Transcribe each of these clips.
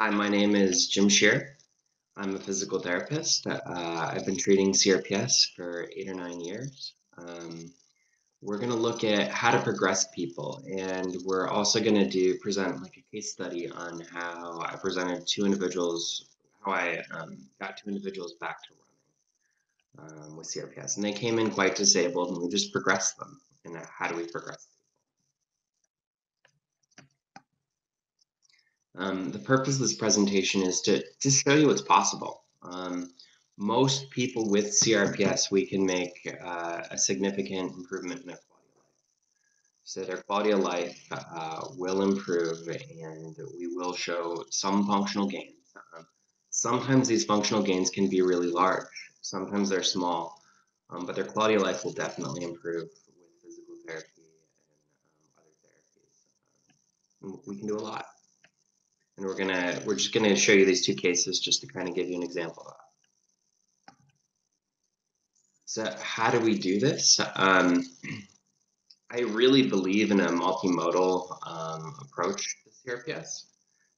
Hi, my name is Jim Scherer. I'm a physical therapist. Uh, I've been treating CRPS for eight or nine years. Um, we're going to look at how to progress people, and we're also going to do present like a case study on how I presented two individuals, how I um, got two individuals back to running um, with CRPS, and they came in quite disabled, and we just progressed them. And how do we progress? Um, the purpose of this presentation is to, to show you what's possible. Um, most people with CRPS, we can make uh, a significant improvement in their quality of life. So their quality of life uh, will improve and we will show some functional gains. Um, sometimes these functional gains can be really large. Sometimes they're small, um, but their quality of life will definitely improve with physical therapy and um, other therapies. we can do a lot. And we're gonna we're just gonna show you these two cases just to kind of give you an example of that. So how do we do this? Um, I really believe in a multimodal um, approach to CRPS.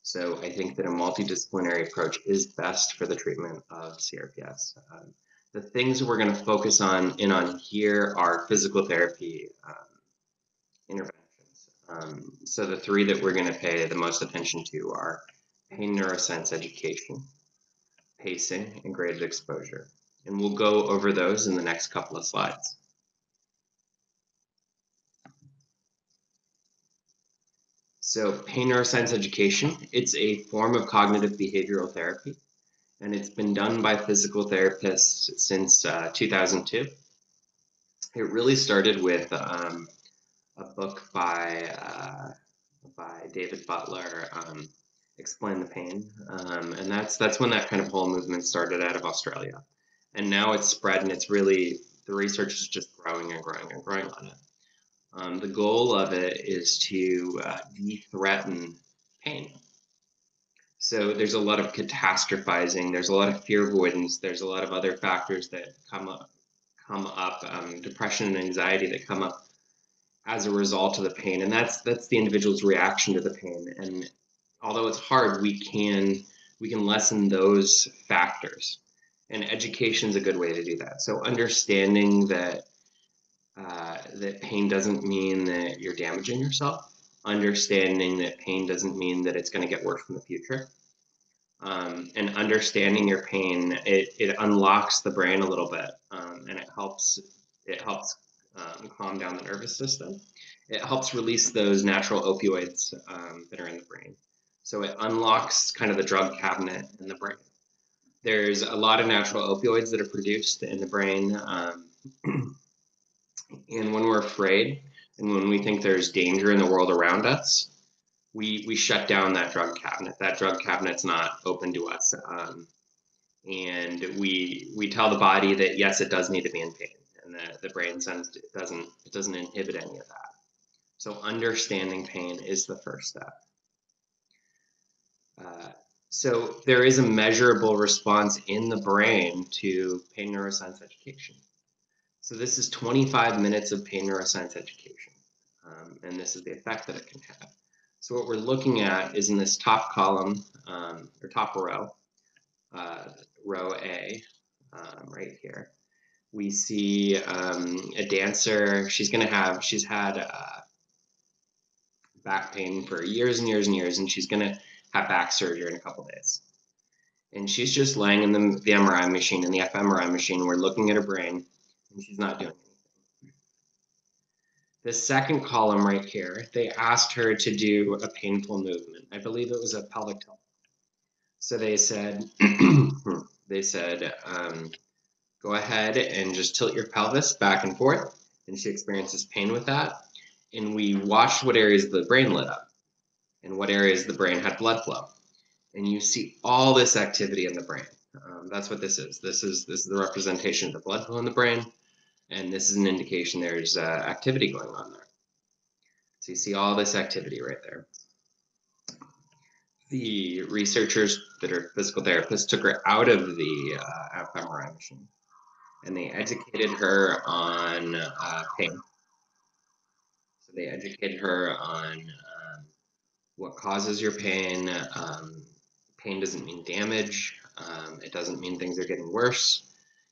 So I think that a multidisciplinary approach is best for the treatment of CRPS. Um, the things we're going to focus on in on here are physical therapy um, interventions. Um, so the three that we're going to pay the most attention to are pain neuroscience education, pacing, and graded exposure. And we'll go over those in the next couple of slides. So pain neuroscience education, it's a form of cognitive behavioral therapy, and it's been done by physical therapists since uh, 2002. It really started with um, a book by uh, by David Butler, um, Explain the Pain, um, and that's that's when that kind of whole movement started out of Australia, and now it's spread and it's really the research is just growing and growing and growing on it. Um, the goal of it is to uh, de-threaten pain. So there's a lot of catastrophizing. There's a lot of fear avoidance. There's a lot of other factors that come up, come up, um, depression and anxiety that come up as a result of the pain and that's that's the individual's reaction to the pain. And although it's hard we can we can lessen those factors. And education is a good way to do that. So understanding that uh, that pain doesn't mean that you're damaging yourself understanding that pain doesn't mean that it's going to get worse in the future um, and understanding your pain it, it unlocks the brain a little bit um, and it helps it helps um, calm down the nervous system. It helps release those natural opioids um, that are in the brain. So it unlocks kind of the drug cabinet in the brain. There's a lot of natural opioids that are produced in the brain. Um, and when we're afraid and when we think there's danger in the world around us, we, we shut down that drug cabinet. That drug cabinet's not open to us. Um, and we, we tell the body that yes, it does need to be in pain the, the brain sense it doesn't it doesn't inhibit any of that. So understanding pain is the first step. Uh, so there is a measurable response in the brain to pain neuroscience education. So this is 25 minutes of pain neuroscience education, um, and this is the effect that it can have. So what we're looking at is in this top column um, or top row, uh, row A, um, right here we see um, a dancer. She's going to have, she's had uh, back pain for years and years and years, and she's going to have back surgery in a couple days. And she's just laying in the, the MRI machine, and the fMRI machine. We're looking at her brain, and she's not doing anything. The second column right here, they asked her to do a painful movement. I believe it was a pelvic tilt. So they said, they said, um, go ahead and just tilt your pelvis back and forth. And she experiences pain with that. And we watched what areas of the brain lit up and what areas of the brain had blood flow. And you see all this activity in the brain. Um, that's what this is. This is this is the representation of the blood flow in the brain, and this is an indication there's uh, activity going on there. So you see all this activity right there. The researchers that are physical therapists took her out of the uh, fMRI machine and they educated her on uh, pain. So they educated her on um, what causes your pain, um, Pain doesn't mean damage. Um, it doesn't mean things are getting worse.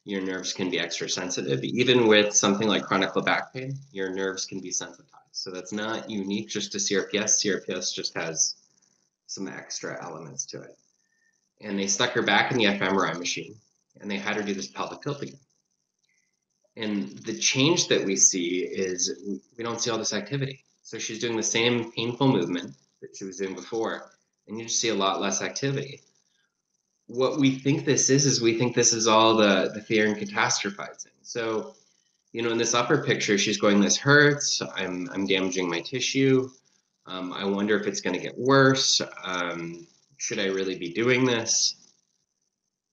Your nerves can be extra sensitive. Even with something like chronic back pain, your nerves can be sensitized. So that's not unique just to CRPS. CRPS just has some extra elements to it. And they stuck her back in the fMRI machine and they had her do this pelvic tilt again. And the change that we see is we don't see all this activity. So she's doing the same painful movement that she was doing before, and you just see a lot less activity. What we think this is, is we think this is all the, the fear and catastrophizing. So, you know, in this upper picture, she's going, This hurts, I'm, I'm damaging my tissue. Um, I wonder if it's going to get worse. Um, should I really be doing this?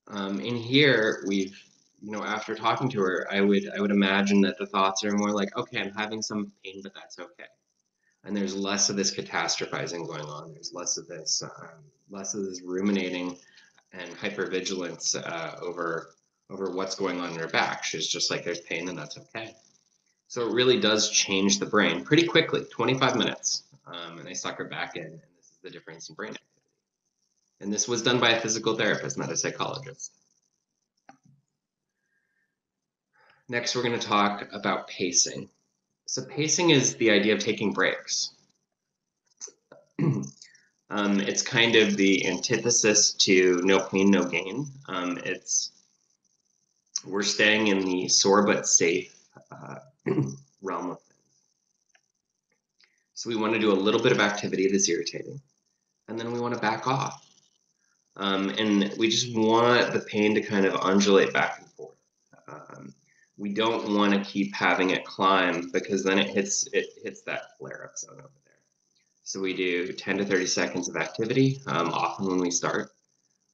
Um, in here, we've you know, after talking to her, I would I would imagine that the thoughts are more like, okay, I'm having some pain, but that's okay. And there's less of this catastrophizing going on. There's less of this um, less of this ruminating and hypervigilance uh, over over what's going on in her back. She's just like, there's pain, and that's okay. So it really does change the brain pretty quickly, 25 minutes. Um, and I suck her back in, and this is the difference in brain activity. And this was done by a physical therapist, not a psychologist. Next, we're going to talk about pacing. So pacing is the idea of taking breaks. um, it's kind of the antithesis to no pain, no gain. Um, it's we're staying in the sore but safe uh, realm of things. So we want to do a little bit of activity that's irritating, and then we want to back off. Um, and we just want the pain to kind of undulate back and forth. Um, we don't want to keep having it climb because then it hits it hits that flare up zone over there. So we do 10 to 30 seconds of activity, um, often when we start.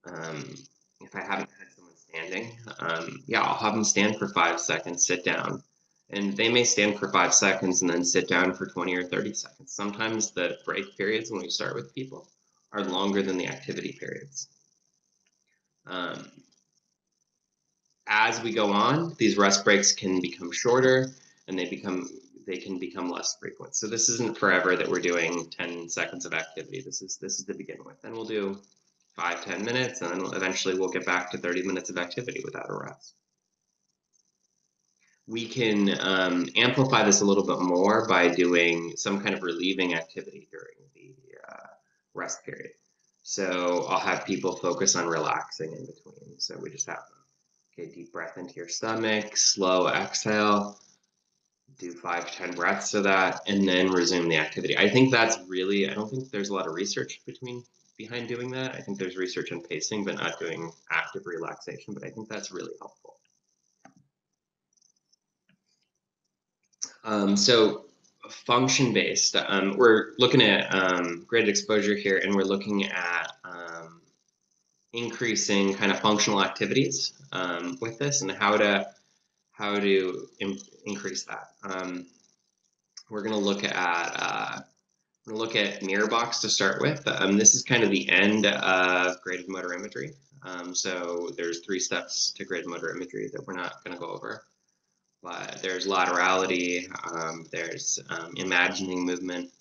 Um, if I haven't had someone standing, um, yeah, I'll have them stand for five seconds, sit down. And they may stand for five seconds and then sit down for 20 or 30 seconds. Sometimes the break periods when we start with people are longer than the activity periods. Um, as we go on, these rest breaks can become shorter and they become they can become less frequent. So this isn't forever that we're doing 10 seconds of activity. This is this is to begin with. Then we'll do five, 10 minutes, and then eventually we'll get back to 30 minutes of activity without a rest. We can um, amplify this a little bit more by doing some kind of relieving activity during the uh, rest period. So I'll have people focus on relaxing in between. So we just have them Okay, deep breath into your stomach, slow exhale. Do five to 10 breaths of that, and then resume the activity. I think that's really, I don't think there's a lot of research between behind doing that. I think there's research on pacing, but not doing active relaxation, but I think that's really helpful. Um, so function based, um, we're looking at um, graded exposure here, and we're looking at um, increasing kind of functional activities um, with this and how to how to increase that. Um, we're going to look at uh, we're look at MirrorBox to start with. Um, this is kind of the end of graded motor imagery. Um, so there's three steps to graded motor imagery that we're not going to go over. But there's laterality, um, there's um, imagining movement,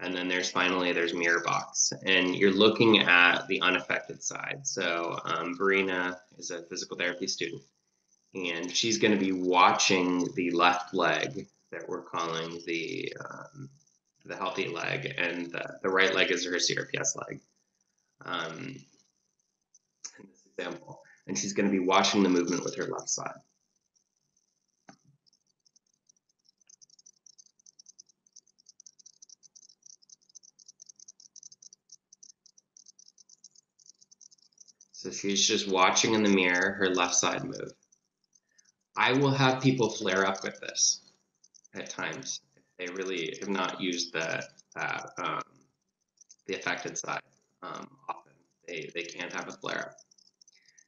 and then there's finally, there's mirror box And you're looking at the unaffected side. So um, Verena is a physical therapy student. And she's going to be watching the left leg that we're calling the um, the healthy leg, and the, the right leg is her CRPS leg. Um, in this example, and she's going to be watching the movement with her left side. So she's just watching in the mirror her left side move. I will have people flare up with this at times. They really have not used the uh, um, the affected side um, often. They they can't have a flare up.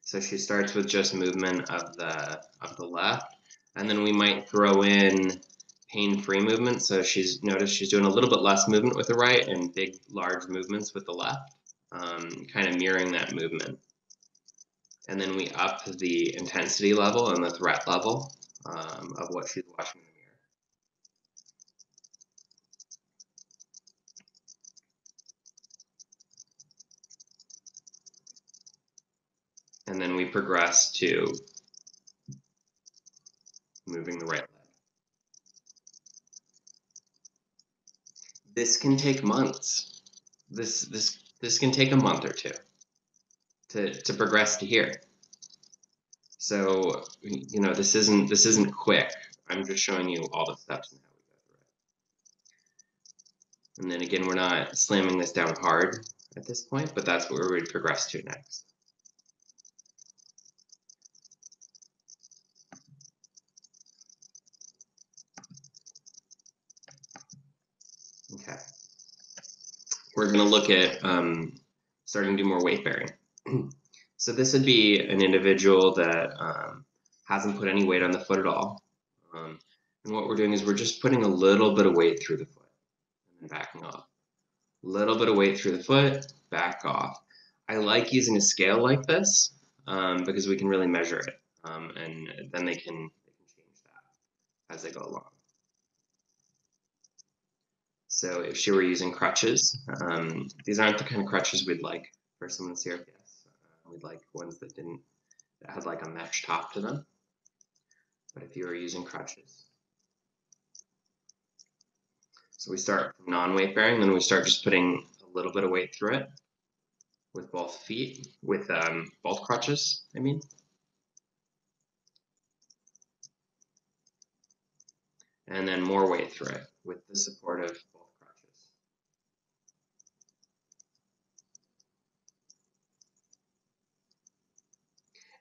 So she starts with just movement of the of the left, and then we might throw in pain-free movement. So she's noticed she's doing a little bit less movement with the right and big, large movements with the left, um, kind of mirroring that movement and then we up the intensity level and the threat level um, of what she's watching in the mirror. And then we progress to moving the right leg. This can take months. This this this can take a month or two to to progress to here. So you know this isn't this isn't quick. I'm just showing you all the steps and how we go through it. And then again, we're not slamming this down hard at this point, but that's where we'd progress to next. Okay. We're going to look at um, starting to do more weight bearing. so this would be an individual that um, hasn't put any weight on the foot at all. Um, and what we're doing is we're just putting a little bit of weight through the foot and then backing off. A little bit of weight through the foot, back off. I like using a scale like this um, because we can really measure it. Um, and then they can, they can change that as they go along. So if she were using crutches, um, these aren't the kind of crutches we'd like for someone with CRPS. We'd like ones that didn't, that had like a mesh top to them. But if you were using crutches. So we start non-weight bearing, then we start just putting a little bit of weight through it with both feet, with um, both crutches, I mean. And then more weight through it with the support of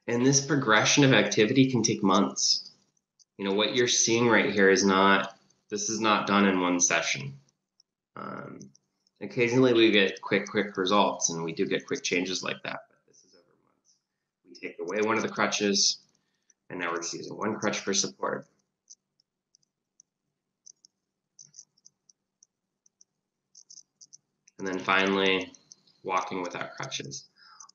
And this progression of activity can take months. You know, what you're seeing right here is not, this is not done in one session. Um, occasionally we get quick, quick results and we do get quick changes like that, but this is over months. We take away one of the crutches and now we're just using one crutch for support. And then finally, walking without crutches.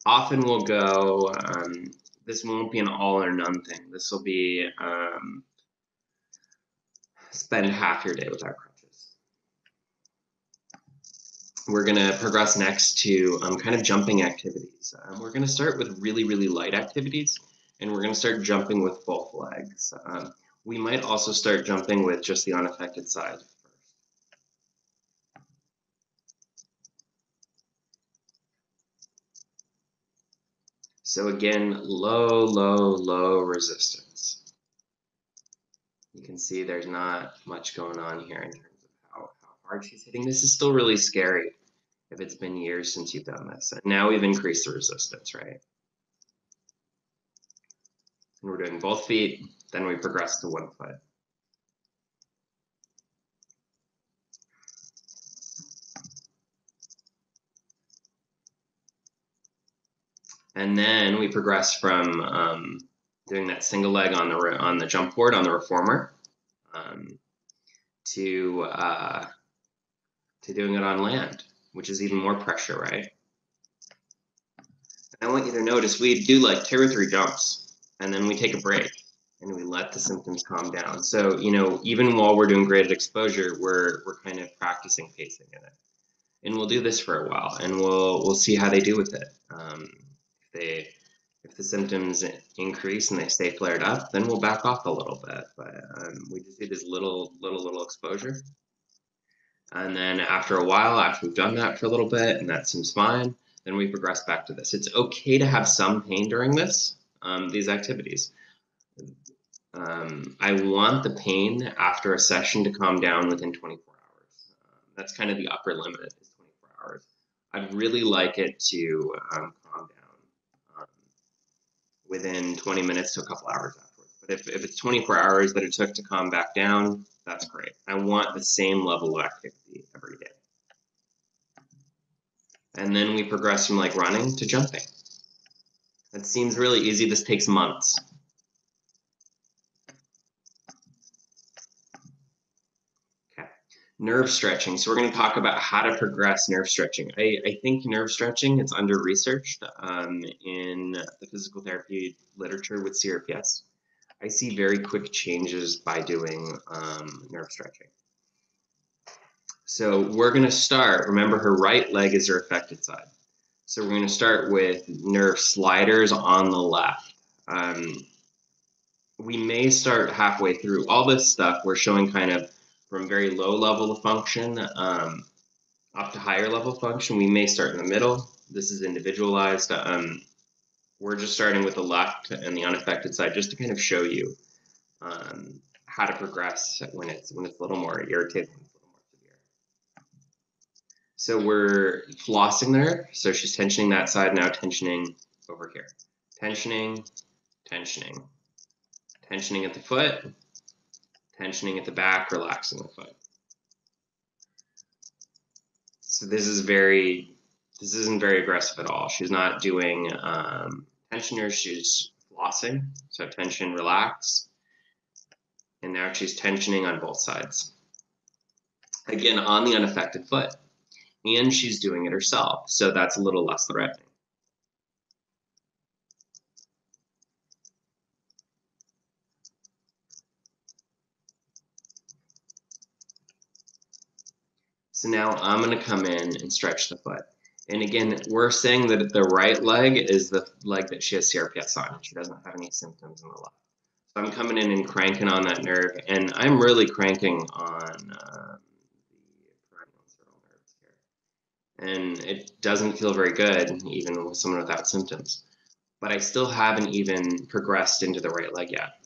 Often we'll go um, this won't be an all or none thing. This will be um, spend half your day without crutches. We're going to progress next to um, kind of jumping activities. Um, we're going to start with really, really light activities, and we're going to start jumping with both legs. Um, we might also start jumping with just the unaffected side. So again, low, low, low resistance. You can see there's not much going on here in terms of how, how hard she's hitting. This is still really scary if it's been years since you've done this. And now we've increased the resistance, right? And we're doing both feet, then we progress to one foot. And then we progress from um, doing that single leg on the on the jump board on the reformer um, to uh, to doing it on land, which is even more pressure, right? I want you to notice we do like two or three jumps, and then we take a break and we let the symptoms calm down. So you know, even while we're doing graded exposure, we're we're kind of practicing pacing in it, and we'll do this for a while, and we'll we'll see how they do with it. Um, they if the symptoms increase and they stay flared up, then we'll back off a little bit. But um, we just do this little, little, little exposure. And then after a while, after we've done that for a little bit and that seems fine, then we progress back to this. It's okay to have some pain during this, um, these activities. Um, I want the pain after a session to calm down within 24 hours. Um, that's kind of the upper limit is 24 hours. I'd really like it to um, within 20 minutes to a couple hours afterwards. But if, if it's 24 hours that it took to calm back down, that's great. I want the same level of activity every day. And then we progress from like running to jumping. That seems really easy. This takes months. Nerve stretching. So we're going to talk about how to progress nerve stretching. I, I think nerve stretching is under researched um, in the physical therapy literature with CRPS. I see very quick changes by doing um, nerve stretching. So we're going to start. Remember, her right leg is her affected side. So we're going to start with nerve sliders on the left. Um, we may start halfway through all this stuff. We're showing kind of from very low level of function um, up to higher level function. We may start in the middle. This is individualized. Um, we're just starting with the left and the unaffected side just to kind of show you um, how to progress when it's when it's a little more irritating, a little more severe. So we're flossing there. So she's tensioning that side, now tensioning over here. Tensioning, tensioning, tensioning at the foot, tensioning at the back, relaxing the foot. So this is very, this isn't very aggressive at all. She's not doing um, tensioners, she's flossing. So tension, relax. And now she's tensioning on both sides. Again, on the unaffected foot. And she's doing it herself. So that's a little less threatening. So now I'm going to come in and stretch the foot. And again, we're saying that the right leg is the leg that she has CRPS on. She doesn't have any symptoms in the left. So I'm coming in and cranking on that nerve, and I'm really cranking on um, the peroneal nerves here. And it doesn't feel very good, even with someone without symptoms. But I still haven't even progressed into the right leg yet.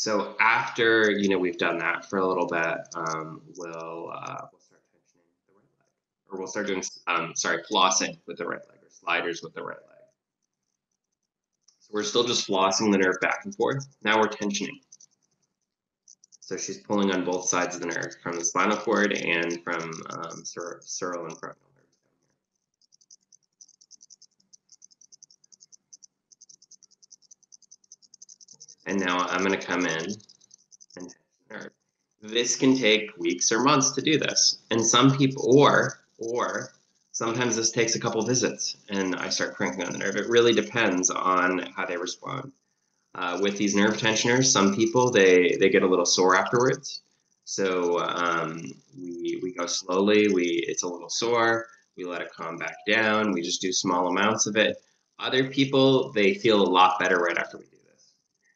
So after you know we've done that for a little bit, um, we'll uh, we'll start tensioning the right leg, or we'll start doing um, sorry flossing with the right leg, or sliders with the right leg. So we're still just flossing the nerve back and forth. Now we're tensioning. So she's pulling on both sides of the nerve, from the spinal cord and from um, and peroneal. And now I'm going to come in and. This can take weeks or months to do this. And some people, or, or sometimes this takes a couple visits and I start cranking on the nerve. It really depends on how they respond. Uh, with these nerve tensioners, some people, they, they get a little sore afterwards. So um, we, we go slowly, we, it's a little sore, we let it calm back down, we just do small amounts of it. Other people, they feel a lot better right after we do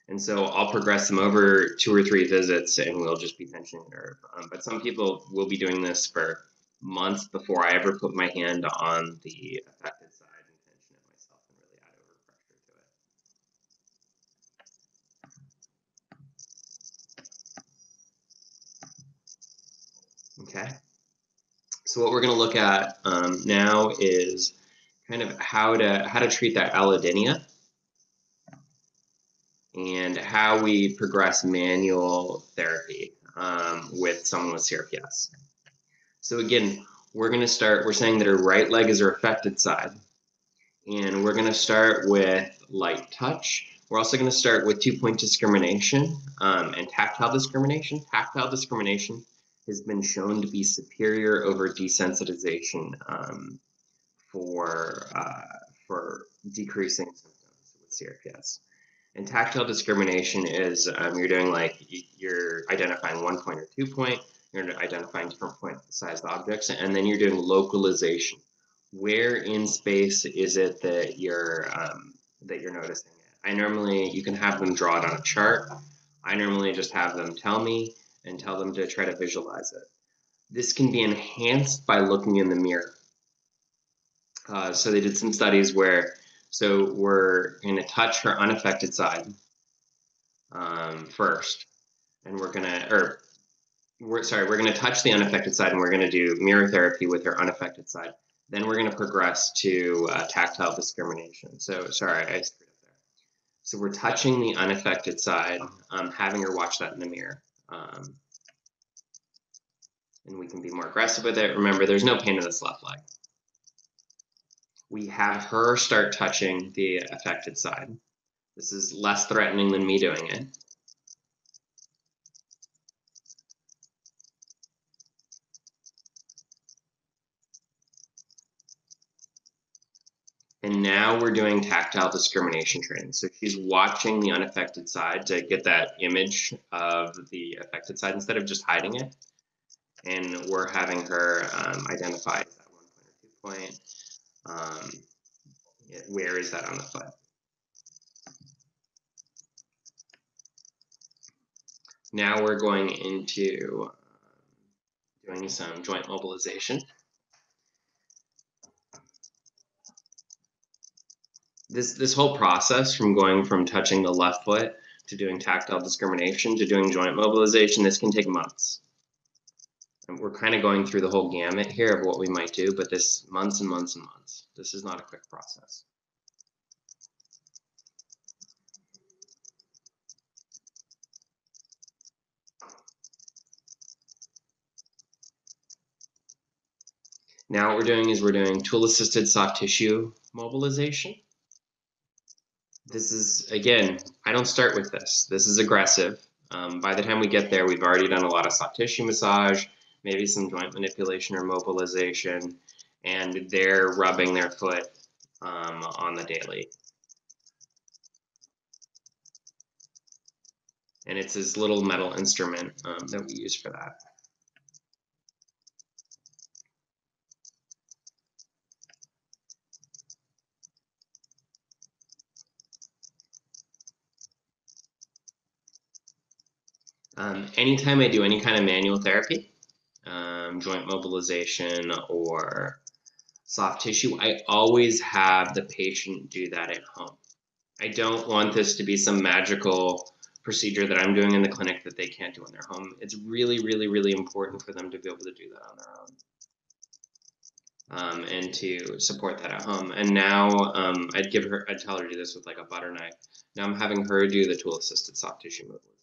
and so I'll progress them over two or three visits and we'll just be tensioning nerve. Um, but some people will be doing this for months before I ever put my hand on the affected side and tension it myself and really add over pressure to it. Okay. So what we're going to look at um, now is kind of how to how to treat that allodynia and how we progress manual therapy um, with someone with CRPS. So again, we're going to start, we're saying that her right leg is her affected side. And we're going to start with light touch. We're also going to start with two-point discrimination um, and tactile discrimination. Tactile discrimination has been shown to be superior over desensitization um, for, uh, for decreasing symptoms with CRPS. And tactile discrimination is um, you're doing like you're identifying one point or two point, you're identifying different point size objects, and then you're doing localization. Where in space is it that you're um, that you're noticing it? I normally you can have them draw it on a chart. I normally just have them tell me and tell them to try to visualize it. This can be enhanced by looking in the mirror. Uh, so they did some studies where so we're going to touch her unaffected side um, first, and we're going to, or we're sorry, we're going to touch the unaffected side, and we're going to do mirror therapy with her unaffected side. Then we're going to progress to uh, tactile discrimination. So sorry, I screwed up there. So we're touching the unaffected side, um, having her watch that in the mirror. Um, and we can be more aggressive with it. Remember, there's no pain in this left leg we have her start touching the affected side. This is less threatening than me doing it. And now we're doing tactile discrimination training. So she's watching the unaffected side to get that image of the affected side instead of just hiding it. And we're having her um, identify point. Um, where is that on the foot? Now we're going into um, doing some joint mobilization. This, this whole process from going from touching the left foot to doing tactile discrimination to doing joint mobilization, this can take months. We're kind of going through the whole gamut here of what we might do, but this months and months and months. This is not a quick process. Now what we're doing is we're doing tool-assisted soft tissue mobilization. This is, again, I don't start with this. This is aggressive. Um, by the time we get there, we've already done a lot of soft tissue massage, maybe some joint manipulation or mobilization, and they're rubbing their foot um, on the daily. And it's this little metal instrument um, that we use for that. Um, anytime I do any kind of manual therapy, um, joint mobilization or soft tissue, I always have the patient do that at home. I don't want this to be some magical procedure that I'm doing in the clinic that they can't do in their home. It's really, really, really important for them to be able to do that on their own. Um, and to support that at home. And now um, I'd give her, I'd tell her to do this with like a butter knife. Now I'm having her do the tool assisted soft tissue mobilization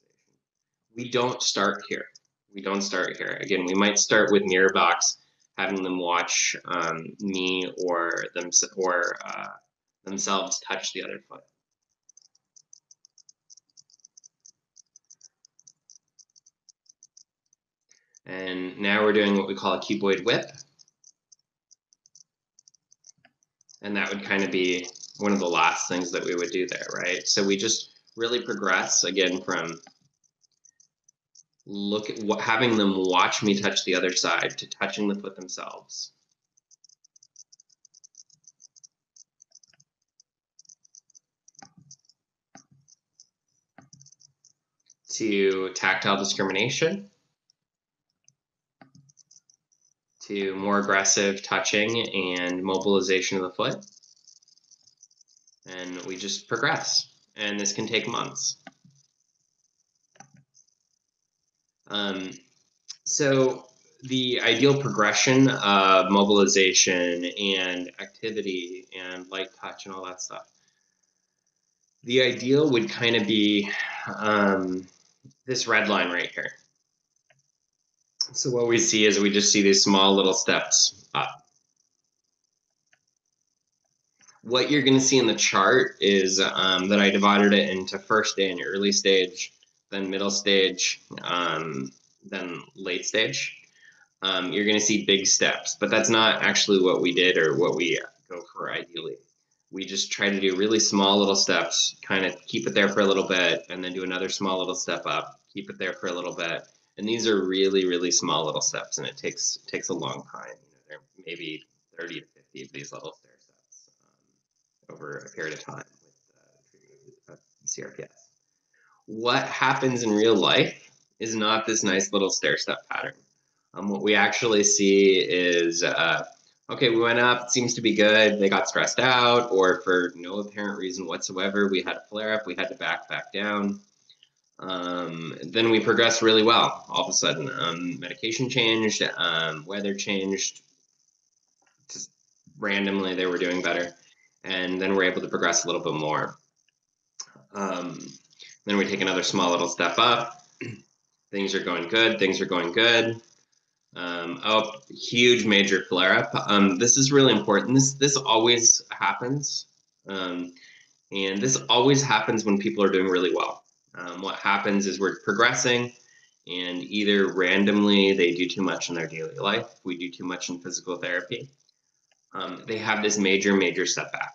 we don't start here. We don't start here. Again, we might start with mirror box, having them watch um, me or them or uh, themselves touch the other foot. And now we're doing what we call a cuboid whip. And that would kind of be one of the last things that we would do there, right? So we just really progress again from look at what having them watch me touch the other side to touching the foot themselves. To tactile discrimination, to more aggressive touching and mobilization of the foot. And we just progress. And this can take months. Um, so the ideal progression of mobilization and activity and light touch and all that stuff. The ideal would kind of be um, this red line right here. So what we see is we just see these small little steps up. What you're going to see in the chart is um, that I divided it into first day and early stage, then middle stage, um, then late stage, um, you're going to see big steps. But that's not actually what we did or what we go for ideally. We just try to do really small little steps, kind of keep it there for a little bit, and then do another small little step up, keep it there for a little bit. And these are really, really small little steps, and it takes takes a long time. You know, there maybe 30 to 50 of these little stair steps um, over a period of time with uh, CRPS what happens in real life is not this nice little stair step pattern. Um, what we actually see is, uh, okay, we went up, it seems to be good, they got stressed out, or for no apparent reason whatsoever, we had a flare up, we had to back back down. Um, then we progressed really well. All of a sudden, um, medication changed, um, weather changed, just randomly they were doing better. And then we're able to progress a little bit more. Um, then we take another small little step up. things are going good. Things are going good. Um, oh, huge major flare up. Um, this is really important. This this always happens, um, and this always happens when people are doing really well. Um, what happens is we're progressing, and either randomly they do too much in their daily life. We do too much in physical therapy. Um, they have this major major setback.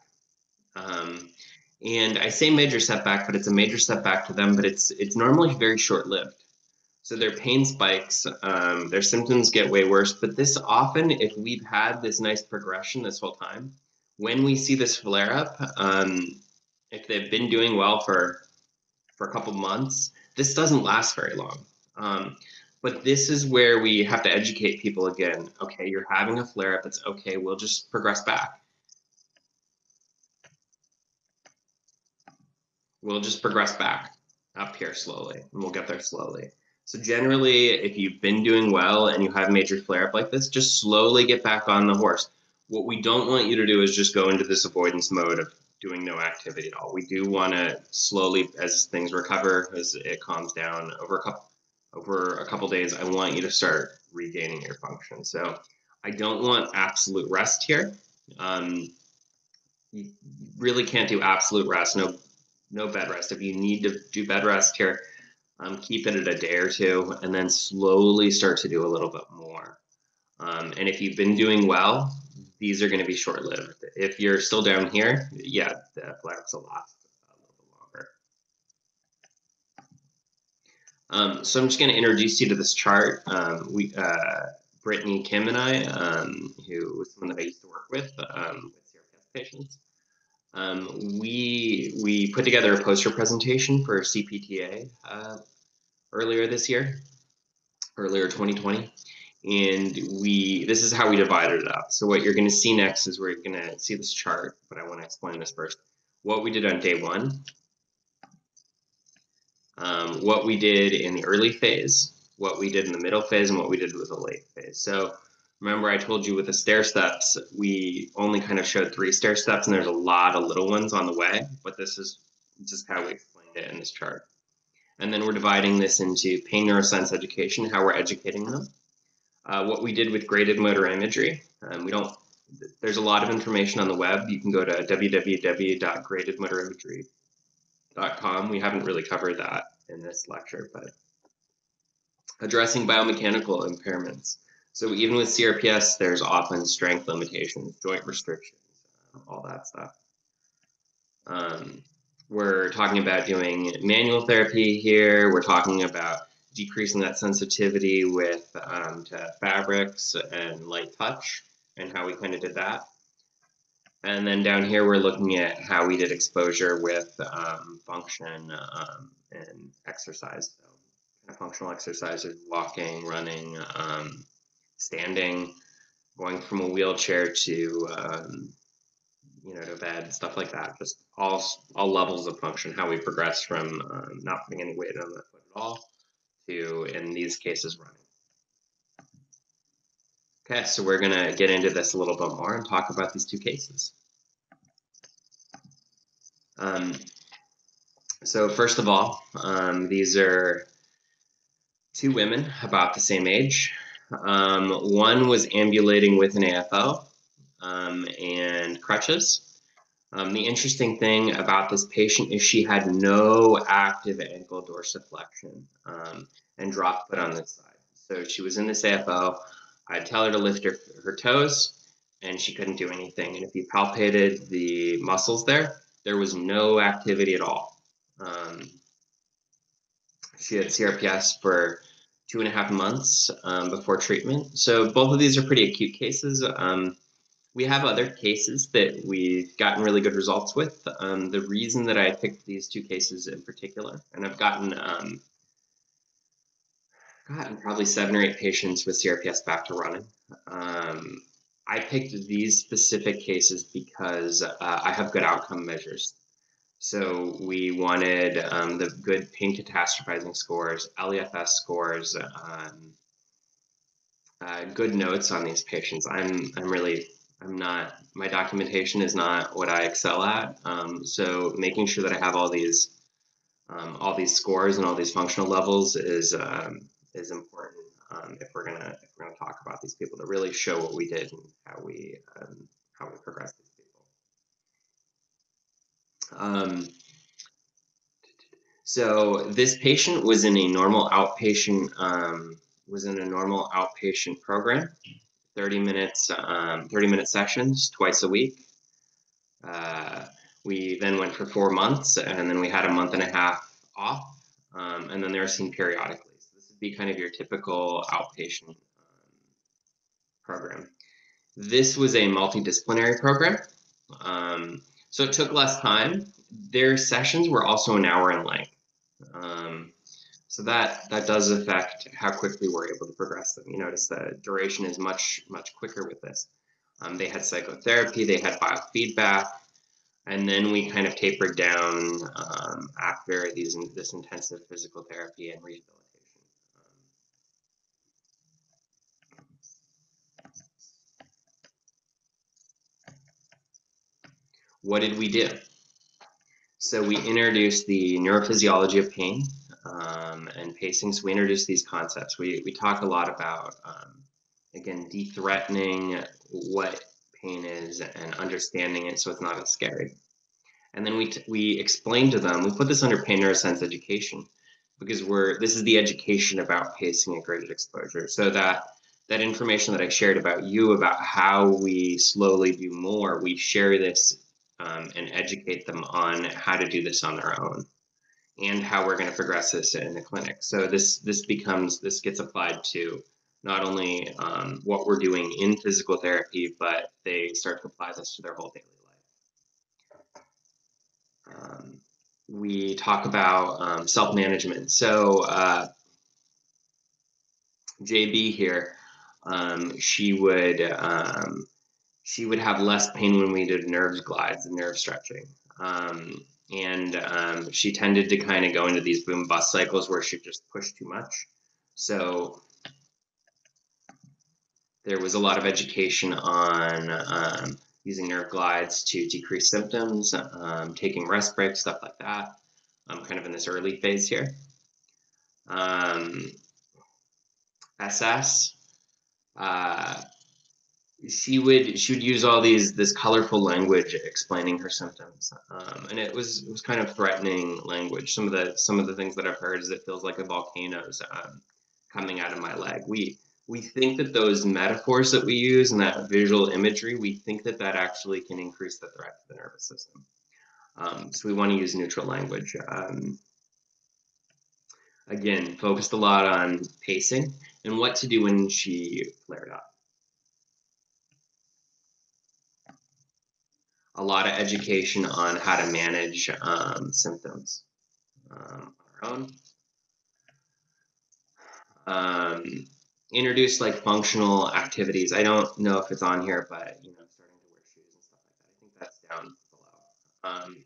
And I say major setback, but it's a major setback to them, but it's it's normally very short lived. So their pain spikes, um, their symptoms get way worse. But this often, if we've had this nice progression this whole time, when we see this flare up, um, if they've been doing well for for a couple months, this doesn't last very long. Um, but this is where we have to educate people again. Okay, you're having a flare up. It's okay. We'll just progress back. We'll just progress back up here slowly, and we'll get there slowly. So generally, if you've been doing well and you have major flare up like this, just slowly get back on the horse. What we don't want you to do is just go into this avoidance mode of doing no activity at all. We do want to slowly, as things recover, as it calms down over a couple over a couple days, I want you to start regaining your function. So I don't want absolute rest here. Um, you really can't do absolute rest. No, no bed rest. If you need to do bed rest here, um, keep it at a day or two, and then slowly start to do a little bit more. Um, and if you've been doing well, these are going to be short lived. If you're still down here, yeah, the flare-ups will last a little longer. Um, so I'm just going to introduce you to this chart. Um, we, uh, Brittany Kim and I, um, who was someone that I used to work with um, with CRPS patients, um, we we put together a poster presentation for CPTA uh, earlier this year, earlier 2020, and we this is how we divided it up. So what you're going to see next is we're going to see this chart, but I want to explain this first. What we did on day one, um, what we did in the early phase, what we did in the middle phase, and what we did with the late phase. So Remember I told you with the stair steps, we only kind of showed three stair steps and there's a lot of little ones on the way, but this is just how we explained it in this chart. And then we're dividing this into pain neuroscience education, how we're educating them. Uh, what we did with graded motor imagery, um, we don't, there's a lot of information on the web. You can go to www.gradedmotorimagery.com. We haven't really covered that in this lecture, but addressing biomechanical impairments. So even with CRPS, there's often strength limitations, joint restrictions, um, all that stuff. Um, we're talking about doing manual therapy here. We're talking about decreasing that sensitivity with um, to fabrics and light touch and how we kind of did that. And then down here, we're looking at how we did exposure with um, function um, and exercise. So kind of functional exercises, walking, running, um, standing, going from a wheelchair to um, you know to bed, stuff like that. Just all all levels of function. How we progress from um, not putting any weight on the foot at all to, in these cases, running. Okay, so we're gonna get into this a little bit more and talk about these two cases. Um, so first of all, um, these are two women about the same age. Um, one was ambulating with an AFO um, and crutches. Um, the interesting thing about this patient is she had no active ankle dorsiflexion um, and drop foot on this side. So she was in this AFO. I'd tell her to lift her, her toes and she couldn't do anything. And if you palpated the muscles there, there was no activity at all. Um, she had CRPS for two and a half months um, before treatment. So both of these are pretty acute cases. Um, we have other cases that we've gotten really good results with. Um, the reason that I picked these two cases in particular, and I've gotten um, gotten probably seven or eight patients with CRPS back to running. Um, I picked these specific cases because uh, I have good outcome measures. So we wanted um, the good pain catastrophizing scores, LEFS scores, um, uh, good notes on these patients. I'm I'm really I'm not my documentation is not what I excel at. Um, so making sure that I have all these um, all these scores and all these functional levels is um, is important um, if we're gonna if we're gonna talk about these people to really show what we did and how we how we progressed. Um, so this patient was in a normal outpatient um, was in a normal outpatient program, 30 minutes, um, 30 minute sessions twice a week. Uh, we then went for four months, and then we had a month and a half off, um, and then they were seen periodically. So this would be kind of your typical outpatient um, program. This was a multidisciplinary program, um, so it took less time. Their sessions were also an hour in length. Um, so that that does affect how quickly we're able to progress them. You notice the duration is much much quicker with this. Um, they had psychotherapy, they had biofeedback, and then we kind of tapered down um, after these this intensive physical therapy and rehabilitation. What did we do? So we introduced the neurophysiology of pain um, and pacing. So we introduced these concepts. We, we talk a lot about, um, again, de-threatening what pain is and understanding it so it's not as scary. And then we, we explain to them, we put this under pain neuroscience education because we're, this is the education about pacing and graded exposure. So that that information that I shared about you about how we slowly do more, we share this um, and educate them on how to do this on their own and how we're going to progress this in the clinic. So this this becomes this gets applied to not only um, what we're doing in physical therapy, but they start to apply this to their whole daily life. Um, we talk about um, self-management. So uh, JB here, um, she would um, she would have less pain when we did nerve glides and nerve stretching. Um, and um, she tended to kind of go into these boom bust cycles where she just pushed too much. So there was a lot of education on um, using nerve glides to decrease symptoms, um, taking rest breaks, stuff like that. I'm kind of in this early phase here. SS, um, uh, she would she would use all these this colorful language explaining her symptoms. Um, and it was it was kind of threatening language. Some of the some of the things that i've heard is it feels like a volcano's um, coming out of my leg. We we think that those metaphors that we use and that visual imagery we think that that actually can increase the threat to the nervous system. Um, so we want to use neutral language. Um, again focused a lot on pacing and what to do when she flared up a lot of education on how to manage um, symptoms um, on our own. Um, introduce like functional activities. I don't know if it's on here, but you know, starting to wear shoes and stuff like that. I think that's down below. Um,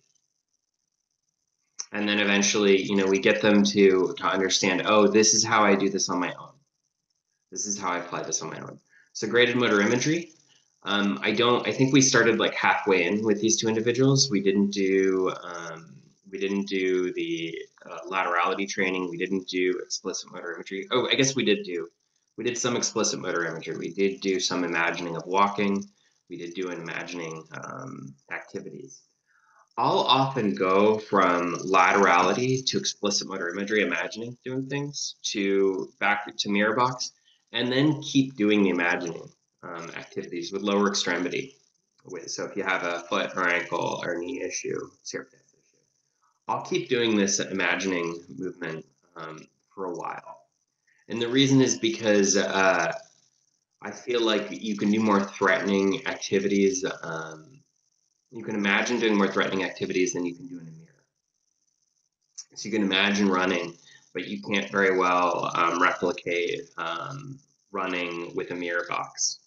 and then eventually, you know, we get them to to understand. Oh, this is how I do this on my own. This is how I apply this on my own. So graded motor imagery. Um, I don't. I think we started like halfway in with these two individuals. We didn't do. Um, we didn't do the uh, laterality training. We didn't do explicit motor imagery. Oh, I guess we did do. We did some explicit motor imagery. We did do some imagining of walking. We did do an imagining um, activities. I'll often go from laterality to explicit motor imagery, imagining doing things, to back to mirror box, and then keep doing the imagining um, activities with lower extremity. So if you have a foot or ankle or knee issue, issue, I'll keep doing this imagining movement um, for a while. And the reason is because uh, I feel like you can do more threatening activities. Um, you can imagine doing more threatening activities than you can do in a mirror. So you can imagine running, but you can't very well um, replicate um, running with a mirror box.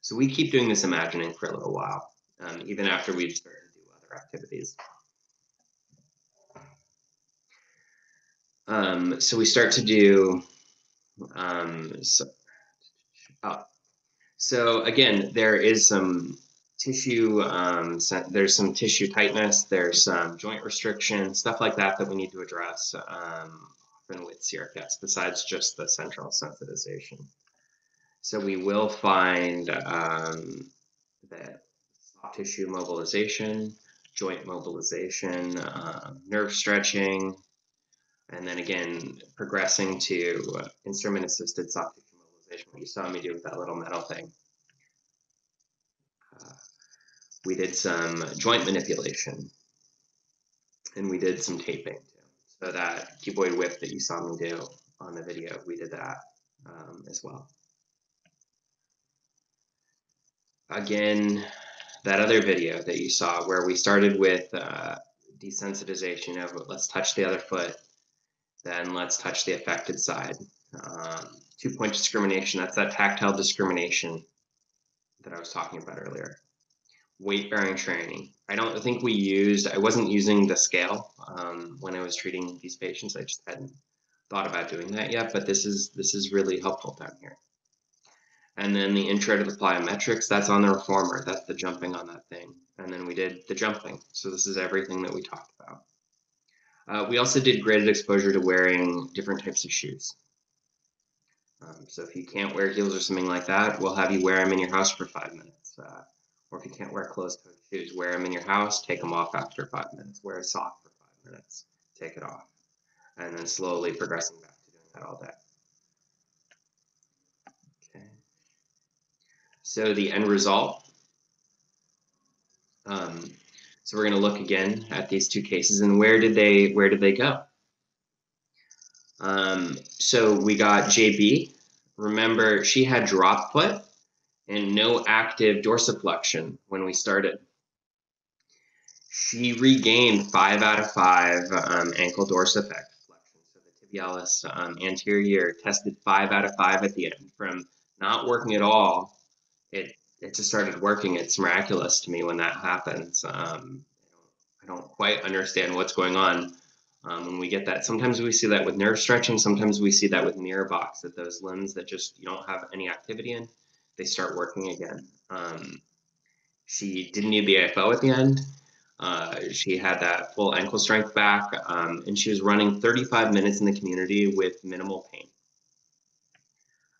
So we keep doing this imagining for a little while, um, even after we've started to do other activities. Um, so we start to do, um, so, oh. so again, there is some tissue, um, there's some tissue tightness, there's some joint restriction, stuff like that that we need to address um, often with CRPS besides just the central sensitization. So we will find um, that soft tissue mobilization, joint mobilization, uh, nerve stretching, and then again, progressing to uh, instrument assisted soft tissue mobilization, what you saw me do with that little metal thing. Uh, we did some joint manipulation and we did some taping too. So that cuboid whip that you saw me do on the video, we did that um, as well. Again, that other video that you saw where we started with uh, desensitization of let's touch the other foot, then let's touch the affected side. Um, two point discrimination, that's that tactile discrimination that I was talking about earlier. Weight bearing training. I don't think we used, I wasn't using the scale um, when I was treating these patients. I just hadn't thought about doing that yet, but this is this is really helpful down here. And then the intro to the plyometrics, that's on the reformer. That's the jumping on that thing. And then we did the jumping. So this is everything that we talked about. Uh, we also did graded exposure to wearing different types of shoes. Um, so if you can't wear heels or something like that, we'll have you wear them in your house for five minutes. Uh, or if you can't wear closed-toed shoes, wear them in your house, take them off after five minutes. Wear a sock for five minutes, take it off. And then slowly progressing back to doing that all day. So the end result. Um, so we're going to look again at these two cases and where did they where did they go? Um, so we got JB. Remember, she had drop foot and no active dorsiflexion when we started. She regained five out of five um, ankle dorsiflexion. So the tibialis um, anterior tested five out of five at the end. From not working at all, it it just started working. It's miraculous to me when that happens. Um, I don't quite understand what's going on um, when we get that. Sometimes we see that with nerve stretching. Sometimes we see that with mirror box, that those limbs that just you don't have any activity in, they start working again. Um, she didn't need the AFO at the end. Uh, she had that full ankle strength back, um, and she was running 35 minutes in the community with minimal pain.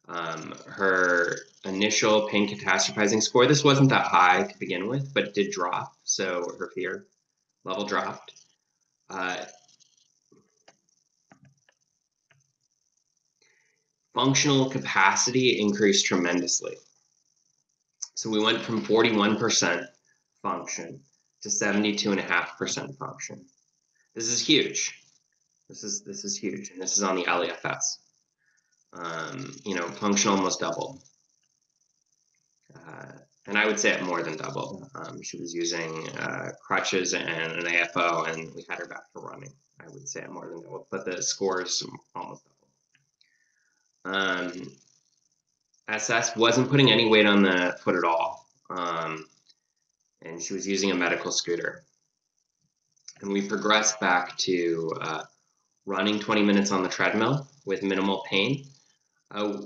Um, her initial pain catastrophizing score, this wasn't that high to begin with, but it did drop, so her fear level dropped. Uh, functional capacity increased tremendously. So we went from 41% function to 72.5% function. This is huge. This is this is huge, and this is on the LEFS. Um, you know, function almost doubled. Uh, and I would say it more than doubled. Um, she was using uh, crutches and an AFO, and we had her back to running. I would say it more than doubled, but the scores almost doubled. Um, SS wasn't putting any weight on the foot at all, um, and she was using a medical scooter. And we progressed back to uh, running 20 minutes on the treadmill with minimal pain. Uh,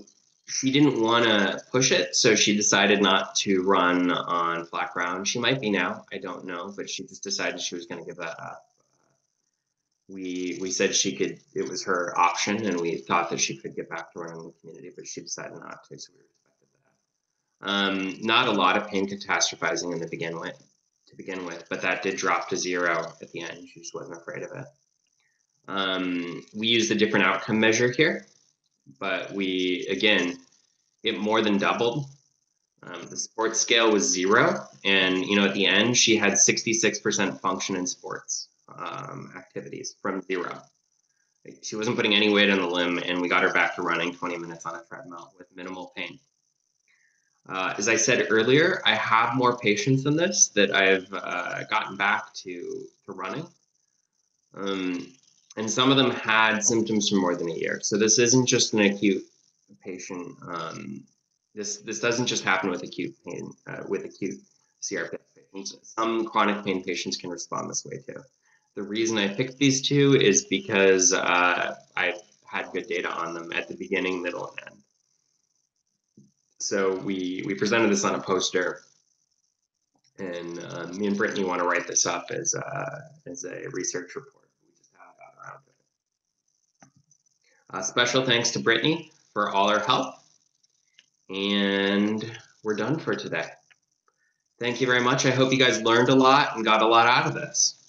she didn't want to push it, so she decided not to run on flat ground. She might be now, I don't know, but she just decided she was going to give that up. We we said she could. It was her option, and we thought that she could get back to running in the community, but she decided not to, so we respected that. Um, not a lot of pain catastrophizing in the begin with, to begin with, but that did drop to zero at the end. She just wasn't afraid of it. Um, we used a different outcome measure here but we again it more than doubled. Um, the sports scale was zero, and you know at the end she had 66% function in sports um, activities from zero. She wasn't putting any weight on the limb, and we got her back to running 20 minutes on a treadmill with minimal pain. Uh, as I said earlier, I have more patients than this that I've uh, gotten back to to running. Um, and some of them had symptoms for more than a year. So this isn't just an acute patient. Um, this this doesn't just happen with acute pain uh, with acute CRPS patients. Some chronic pain patients can respond this way too. The reason I picked these two is because uh, I've had good data on them at the beginning, middle, and end. So we we presented this on a poster, and uh, me and Brittany want to write this up as a, as a research report. Uh, special thanks to Brittany for all her help. And we're done for today. Thank you very much. I hope you guys learned a lot and got a lot out of this.